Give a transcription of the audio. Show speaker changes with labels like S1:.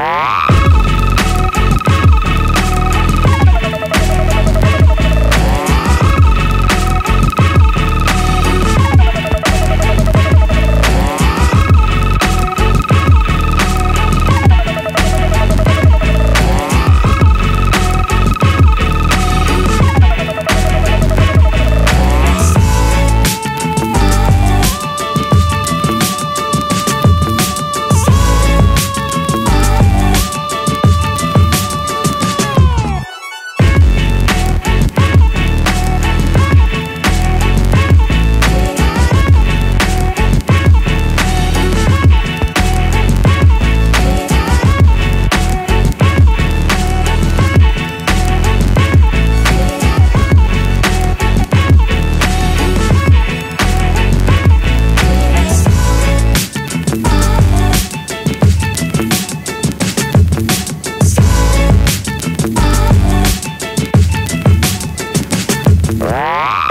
S1: Música Ah!